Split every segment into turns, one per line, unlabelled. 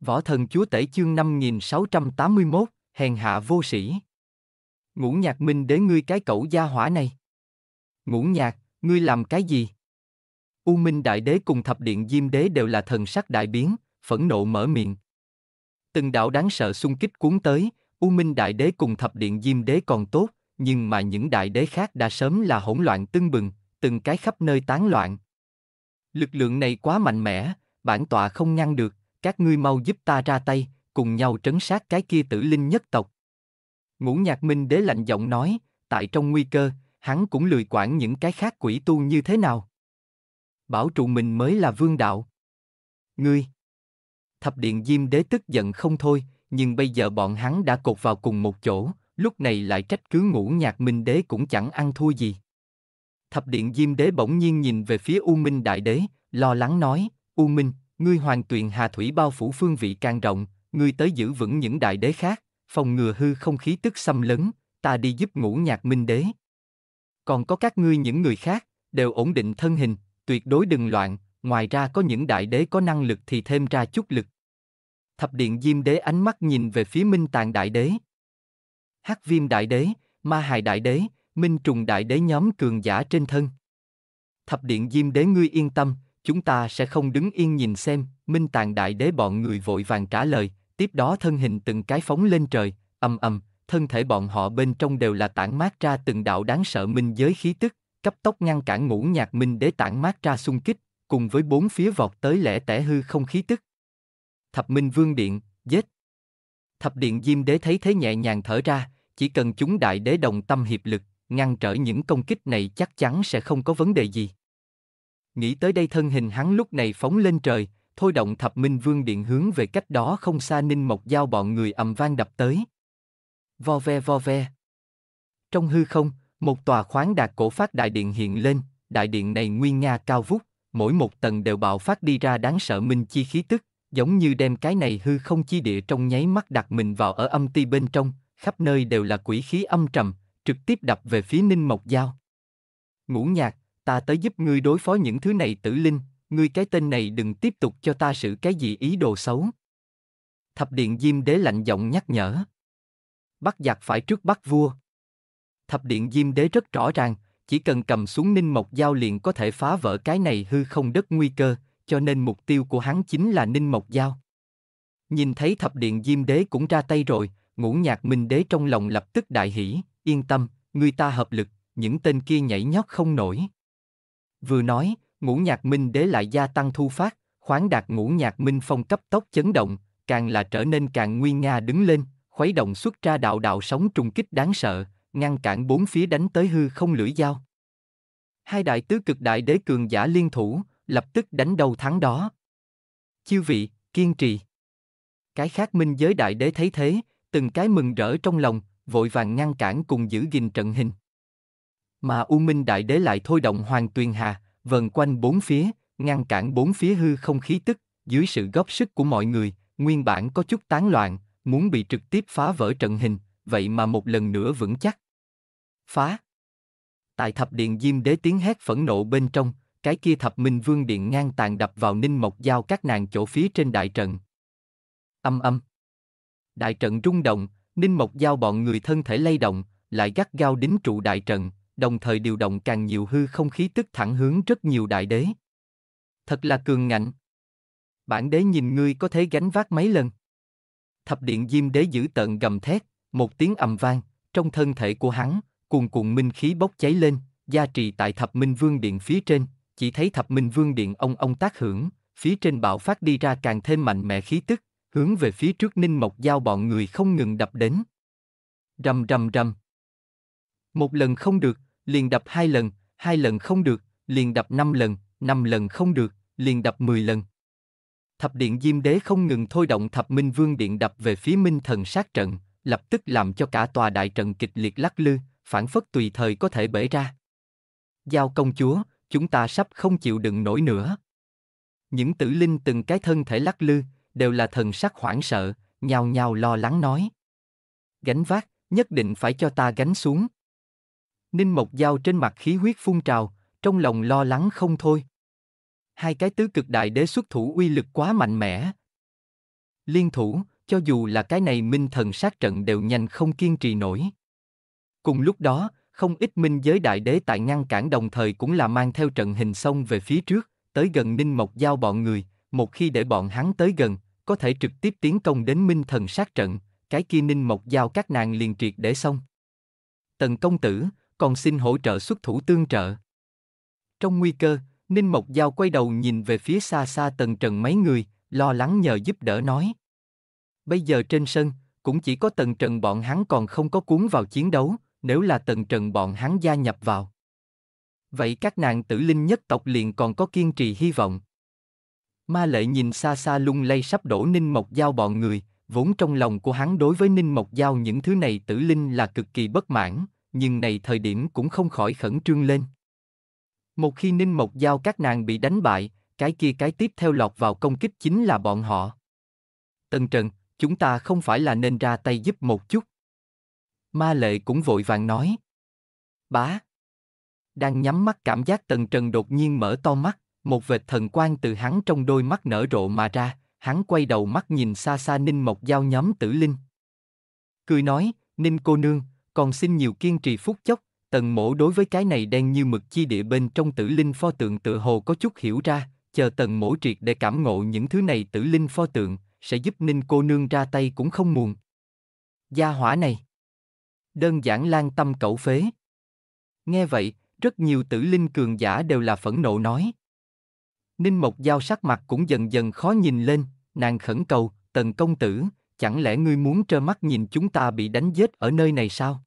Võ thần chúa tể chương 5681, hèn hạ vô sĩ. Ngũ nhạc minh đế ngươi cái cẩu gia hỏa này. Ngũ nhạc, ngươi làm cái gì? U Minh Đại Đế cùng Thập Điện Diêm Đế đều là thần sắc đại biến, phẫn nộ mở miệng. Từng đạo đáng sợ xung kích cuốn tới, U Minh Đại Đế cùng Thập Điện Diêm Đế còn tốt, nhưng mà những đại đế khác đã sớm là hỗn loạn tưng bừng, từng cái khắp nơi tán loạn. Lực lượng này quá mạnh mẽ, bản tọa không ngăn được, các ngươi mau giúp ta ra tay, cùng nhau trấn sát cái kia tử linh nhất tộc. Ngũ Nhạc Minh Đế lạnh giọng nói, tại trong nguy cơ, hắn cũng lười quản những cái khác quỷ tu như thế nào. Bảo trụ mình mới là vương đạo. Ngươi! Thập Điện Diêm Đế tức giận không thôi, nhưng bây giờ bọn hắn đã cột vào cùng một chỗ, lúc này lại trách cứ ngũ nhạc minh đế cũng chẳng ăn thua gì. Thập điện Diêm Đế bỗng nhiên nhìn về phía U Minh Đại Đế, lo lắng nói, U Minh, ngươi hoàn tuyền hà thủy bao phủ phương vị càng rộng, ngươi tới giữ vững những đại đế khác, phòng ngừa hư không khí tức xâm lấn, ta đi giúp ngũ nhạc minh đế. Còn có các ngươi những người khác, đều ổn định thân hình, tuyệt đối đừng loạn, ngoài ra có những đại đế có năng lực thì thêm ra chút lực. Thập điện Diêm Đế ánh mắt nhìn về phía Minh Tàng Đại Đế. Hắc Viêm Đại Đế, Ma Hài Đại Đế, Minh Trùng Đại Đế nhóm cường giả trên thân. Thập điện Diêm Đế ngươi yên tâm, chúng ta sẽ không đứng yên nhìn xem, Minh Tàng Đại Đế bọn người vội vàng trả lời, tiếp đó thân hình từng cái phóng lên trời, ầm ầm, thân thể bọn họ bên trong đều là tản mát ra từng đạo đáng sợ minh giới khí tức, cấp tốc ngăn cản ngũ nhạc minh đế tản mát ra xung kích, cùng với bốn phía vọt tới lẻ tẻ hư không khí tức. Thập Minh Vương Điện, giết. Thập Điện Diêm Đế thấy thế nhẹ nhàng thở ra, chỉ cần chúng đại đế đồng tâm hiệp lực, ngăn trở những công kích này chắc chắn sẽ không có vấn đề gì. Nghĩ tới đây thân hình hắn lúc này phóng lên trời, thôi động thập minh vương điện hướng về cách đó không xa ninh mộc giao bọn người ầm vang đập tới. Vo ve vo ve. Trong hư không, một tòa khoáng đạt cổ phát đại điện hiện lên, đại điện này nguyên nga cao vút, mỗi một tầng đều bạo phát đi ra đáng sợ minh chi khí tức, giống như đem cái này hư không chi địa trong nháy mắt đặt mình vào ở âm ti bên trong, khắp nơi đều là quỷ khí âm trầm, trực tiếp đập về phía Ninh Mộc Giao. Ngũ nhạc, ta tới giúp ngươi đối phó những thứ này tử linh, ngươi cái tên này đừng tiếp tục cho ta sự cái gì ý đồ xấu. Thập điện Diêm Đế lạnh giọng nhắc nhở. Bắt giặc phải trước bắt vua. Thập điện Diêm Đế rất rõ ràng, chỉ cần cầm xuống Ninh Mộc Giao liền có thể phá vỡ cái này hư không đất nguy cơ, cho nên mục tiêu của hắn chính là Ninh Mộc Giao. Nhìn thấy thập điện Diêm Đế cũng ra tay rồi, ngũ nhạc minh đế trong lòng lập tức đại hỉ, yên tâm, người ta hợp lực, những tên kia nhảy nhót không nổi. Vừa nói, ngũ nhạc minh đế lại gia tăng thu phát, khoáng đạt ngũ nhạc minh phong cấp tốc chấn động, càng là trở nên càng nguy nga đứng lên, khuấy động xuất ra đạo đạo sóng trùng kích đáng sợ, ngăn cản bốn phía đánh tới hư không lưỡi dao. Hai đại tứ cực đại đế cường giả liên thủ, lập tức đánh đầu thắng đó. Chiêu vị, kiên trì. Cái khác minh giới đại đế thấy thế, từng cái mừng rỡ trong lòng, vội vàng ngăn cản cùng giữ gìn trận hình. Mà U Minh Đại Đế lại thôi động Hoàng Tuyền Hà, vần quanh bốn phía, ngăn cản bốn phía hư không khí tức, dưới sự góp sức của mọi người, nguyên bản có chút tán loạn, muốn bị trực tiếp phá vỡ trận hình, vậy mà một lần nữa vững chắc. Phá! Tại thập điện Diêm Đế tiếng hét phẫn nộ bên trong, cái kia thập minh vương điện ngang tàn đập vào ninh mộc giao các nàng chỗ phía trên đại trận. Âm âm. Đại trận rung động, Ninh Mộc Giao bọn người thân thể lay động, lại gắt gao đính trụ đại trận, đồng thời điều động càng nhiều hư không khí tức thẳng hướng rất nhiều đại đế. Thật là cường ngạnh. Bản đế nhìn ngươi có thể gánh vác mấy lần. Thập điện Diêm đế giữ tợn gầm thét, một tiếng ầm vang, trong thân thể của hắn, cuồn cuộn minh khí bốc cháy lên, gia trì tại thập minh vương điện phía trên, chỉ thấy thập minh vương điện ông ông tác hưởng, phía trên bạo phát đi ra càng thêm mạnh mẽ khí tức, hướng về phía trước Ninh Mộc Giao bọn người không ngừng đập đến. Rầm rầm rầm. Một lần không được, liền đập hai lần, hai lần không được, liền đập năm lần, năm lần không được, liền đập mười lần. Thập điện Diêm Đế không ngừng thôi động Thập Minh Vương Điện đập về phía Minh Thần sát trận, lập tức làm cho cả tòa đại trận kịch liệt lắc lư, phản phất tùy thời có thể bể ra. Giao công chúa, chúng ta sắp không chịu đựng nổi nữa. Những tử linh từng cái thân thể lắc lư, đều là thần sắc hoảng sợ, nhao nhao lo lắng nói. Gánh vác, nhất định phải cho ta gánh xuống. Ninh Mộc Giao trên mặt khí huyết phun trào, trong lòng lo lắng không thôi. Hai cái tứ cực đại đế xuất thủ uy lực quá mạnh mẽ. Liên thủ, cho dù là cái này minh thần sát trận đều nhanh không kiên trì nổi. Cùng lúc đó, không ít minh giới đại đế tại ngăn cản đồng thời cũng là mang theo trận hình sông về phía trước, tới gần Ninh Mộc Giao bọn người, một khi để bọn hắn tới gần, có thể trực tiếp tiến công đến minh thần sát trận, cái kia Ninh Mộc Giao các nàng liền triệt để xong. Tần công tử, còn xin hỗ trợ xuất thủ tương trợ. Trong nguy cơ, Ninh Mộc Giao quay đầu nhìn về phía xa xa tần trần mấy người, lo lắng nhờ giúp đỡ nói. Bây giờ trên sân, cũng chỉ có tần trần bọn hắn còn không có cuốn vào chiến đấu, nếu là tần trần bọn hắn gia nhập vào. Vậy các nàng tử linh nhất tộc liền còn có kiên trì hy vọng. Ma lệ nhìn xa xa lung lay sắp đổ Ninh Mộc Giao bọn người, vốn trong lòng của hắn đối với Ninh Mộc Giao những thứ này tử linh là cực kỳ bất mãn, nhưng này thời điểm cũng không khỏi khẩn trương lên. Một khi Ninh Mộc Giao các nàng bị đánh bại, cái kia cái tiếp theo lọt vào công kích chính là bọn họ. Tân Trần, chúng ta không phải là nên ra tay giúp một chút. Ma lệ cũng vội vàng nói. Bá. Đang nhắm mắt cảm giác Tần Trần đột nhiên mở to mắt, một vệt thần quang từ hắn trong đôi mắt nở rộ mà ra, hắn quay đầu mắt nhìn xa xa Ninh Mộc Giao nhóm tử linh. Cười nói, Ninh cô nương, còn xin nhiều kiên trì phúc chốc, tần mổ đối với cái này đen như mực chi địa bên trong tử linh pho tượng tự hồ có chút hiểu ra, chờ tần mổ triệt để cảm ngộ những thứ này tử linh pho tượng, sẽ giúp Ninh cô nương ra tay cũng không muộn. Gia hỏa này. Đơn giản lan tâm cẩu phế. Nghe vậy, rất nhiều tử linh cường giả đều là phẫn nộ nói. Ninh Mộc Giao sắc mặt cũng dần dần khó nhìn lên, nàng khẩn cầu, tần công tử, chẳng lẽ ngươi muốn trơ mắt nhìn chúng ta bị đánh giết ở nơi này sao?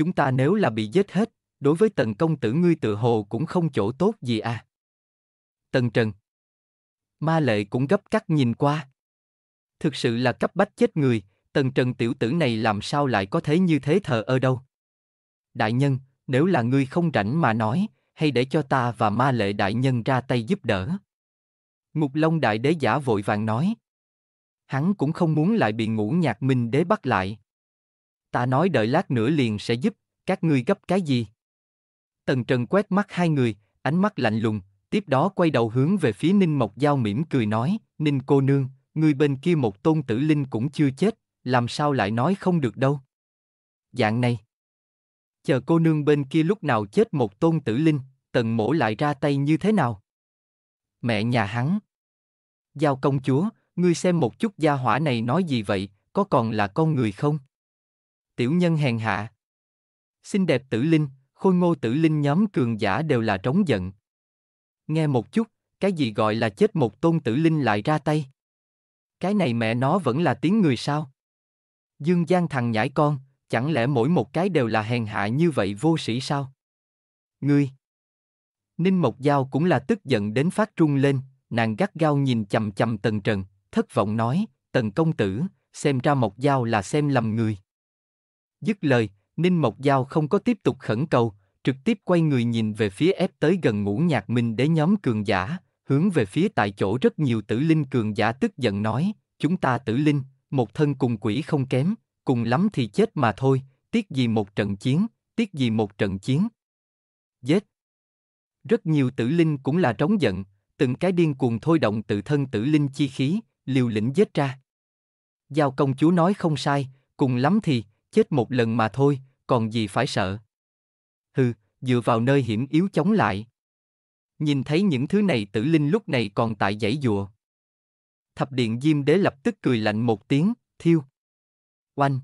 Chúng ta nếu là bị giết hết, đối với tần công tử ngươi tự hồ cũng không chỗ tốt gì à? Tần Trần Ma lệ cũng gấp cắt nhìn qua. Thực sự là cấp bách chết người, tần trần tiểu tử này làm sao lại có thế như thế thờ ơ đâu? Đại nhân, nếu là ngươi không rảnh mà nói, hay để cho ta và ma lệ đại nhân ra tay giúp đỡ. Ngục Long đại đế giả vội vàng nói. Hắn cũng không muốn lại bị ngũ nhạc minh đế bắt lại. Ta nói đợi lát nữa liền sẽ giúp, các ngươi gấp cái gì? Tần Trần quét mắt hai người, ánh mắt lạnh lùng, tiếp đó quay đầu hướng về phía Ninh Mộc Giao mỉm cười nói, Ninh cô nương, người bên kia một tôn tử linh cũng chưa chết, làm sao lại nói không được đâu. Dạng này. Chờ cô nương bên kia lúc nào chết một tôn tử linh, tần mổ lại ra tay như thế nào? Mẹ nhà hắn. Giao công chúa, ngươi xem một chút gia hỏa này nói gì vậy, có còn là con người không? Tiểu nhân hèn hạ. Xinh đẹp tử linh, khôi ngô tử linh nhóm cường giả đều là trống giận. Nghe một chút, cái gì gọi là chết một tôn tử linh lại ra tay? Cái này mẹ nó vẫn là tiếng người sao? Dương Giang thằng nhãi con, chẳng lẽ mỗi một cái đều là hèn hạ như vậy vô sĩ sao? Ngươi! Ninh Mộc Giao cũng là tức giận đến phát trung lên, nàng gắt gao nhìn chầm chầm Tần Trần, thất vọng nói, Tần công tử, xem ra Mộc Giao là xem lầm người. Dứt lời, Ninh Mộc Giao không có tiếp tục khẩn cầu, trực tiếp quay người nhìn về phía ép tới gần ngũ nhạc minh để nhóm cường giả, hướng về phía tại chỗ rất nhiều tử linh cường giả tức giận nói, chúng ta tử linh, một thân cùng quỷ không kém, cùng lắm thì chết mà thôi, tiếc gì một trận chiến, tiếc gì một trận chiến. Giết! Rất nhiều tử linh cũng là trống giận, từng cái điên cuồng thôi động tự thân tử linh chi khí, liều lĩnh giết ra. Giao công chúa nói không sai, cùng lắm thì, chết một lần mà thôi, còn gì phải sợ. Hừ, dựa vào nơi hiểm yếu chống lại. Nhìn thấy những thứ này tử linh lúc này còn tại dãy dùa. Thập điện Diêm Đế lập tức cười lạnh một tiếng, thiêu. Oanh.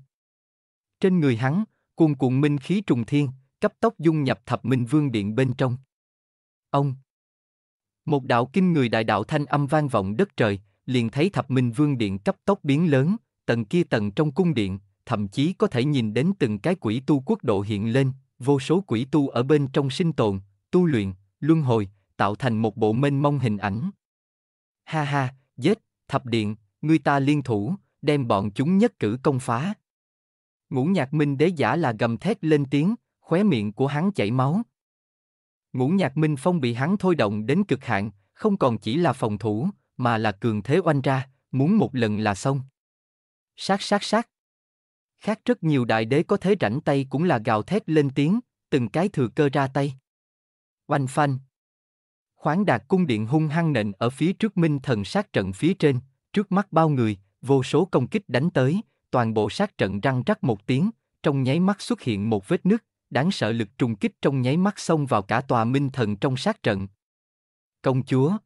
Trên người hắn, cuồn cuộn minh khí trùng thiên, cấp tốc dung nhập thập minh vương điện bên trong. Ông. Một đạo kinh người đại đạo thanh âm vang vọng đất trời, liền thấy thập minh vương điện cấp tốc biến lớn, tầng kia tầng trong cung điện, thậm chí có thể nhìn đến từng cái quỷ tu quốc độ hiện lên, vô số quỷ tu ở bên trong sinh tồn, tu luyện, luân hồi, tạo thành một bộ mênh mông hình ảnh. Ha ha, giết, thập điện, người ta liên thủ, đem bọn chúng nhất cử công phá. Ngũ nhạc minh đế giả là gầm thét lên tiếng, khóe miệng của hắn chảy máu. Ngũ nhạc minh phong bị hắn thôi động đến cực hạn, không còn chỉ là phòng thủ, mà là cường thế oanh ra, muốn một lần là xong. Sát sát sát. Khác rất nhiều đại đế có thế rảnh tay cũng là gào thét lên tiếng, từng cái thừa cơ ra tay. Oanh phanh. Khoáng đạt cung điện hung hăng nện ở phía trước minh thần sát trận phía trên, trước mắt bao người, vô số công kích đánh tới, toàn bộ sát trận răng rắc một tiếng, trong nháy mắt xuất hiện một vết nứt, đáng sợ lực trùng kích trong nháy mắt xông vào cả tòa minh thần trong sát trận. Công chúa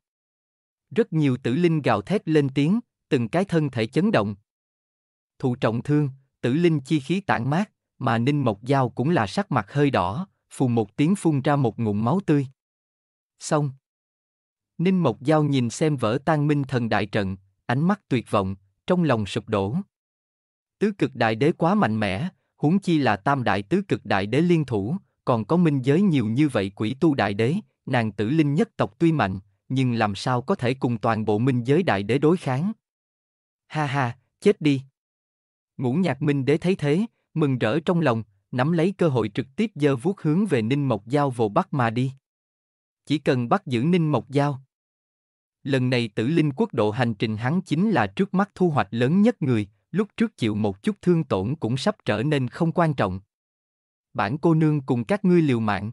Rất nhiều tử linh gào thét lên tiếng, từng cái thân thể chấn động. Thụ trọng thương, tử linh chi khí tản mát, mà Ninh Mộc Giao cũng là sắc mặt hơi đỏ, phù một tiếng phun ra một ngụm máu tươi. Xong. Ninh Mộc Giao nhìn xem vỡ tan minh thần đại trận, ánh mắt tuyệt vọng, trong lòng sụp đổ. Tứ cực đại đế quá mạnh mẽ, huống chi là tam đại tứ cực đại đế liên thủ, còn có minh giới nhiều như vậy quỷ tu đại đế, nàng tử linh nhất tộc tuy mạnh, nhưng làm sao có thể cùng toàn bộ minh giới đại đế đối kháng. Ha ha, chết đi. Ngũ nhạc minh đế thấy thế, mừng rỡ trong lòng, nắm lấy cơ hội trực tiếp giơ vuốt hướng về Ninh Mộc Giao vồ bắt mà đi. Chỉ cần bắt giữ Ninh Mộc Giao. Lần này tử linh quốc độ hành trình hắn chính là trước mắt thu hoạch lớn nhất người, lúc trước chịu một chút thương tổn cũng sắp trở nên không quan trọng. Bản cô nương cùng các ngươi liều mạng.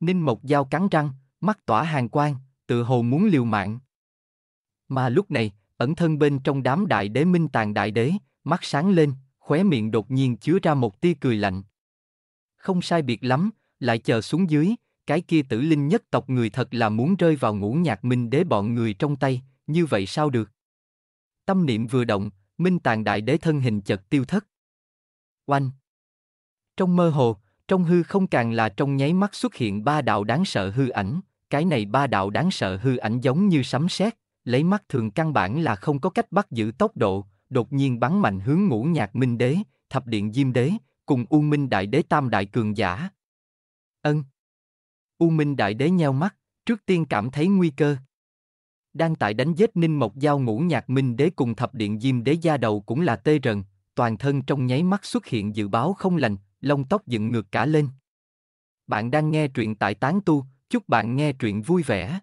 Ninh Mộc Giao cắn răng, mắt tỏa hàng quang, tự hồ muốn liều mạng. Mà lúc này, ẩn thân bên trong đám đại đế minh tàn đại đế, mắt sáng lên, khóe miệng đột nhiên chứa ra một tia cười lạnh. Không sai biệt lắm, lại chờ xuống dưới, cái kia tử linh nhất tộc người thật là muốn rơi vào ngũ nhạc minh đế bọn người trong tay, như vậy sao được? Tâm niệm vừa động, minh tàn đại đế thân hình chợt tiêu thất. Oanh! Trong mơ hồ, trong hư không càng là trong nháy mắt xuất hiện ba đạo đáng sợ hư ảnh, cái này ba đạo đáng sợ hư ảnh giống như sấm sét, lấy mắt thường căn bản là không có cách bắt giữ tốc độ, đột nhiên bắn mạnh hướng ngũ nhạc minh đế, thập điện diêm đế, cùng U Minh Đại Đế Tam Đại Cường Giả. Ân. U Minh Đại Đế nheo mắt, trước tiên cảm thấy nguy cơ. Đang tại đánh giết Ninh Mộc Giao ngũ nhạc minh đế cùng thập điện diêm đế gia đầu cũng là tê rần, toàn thân trong nháy mắt xuất hiện dự báo không lành, lông tóc dựng ngược cả lên. Bạn đang nghe truyện tại Tán Tu, chúc bạn nghe truyện vui vẻ.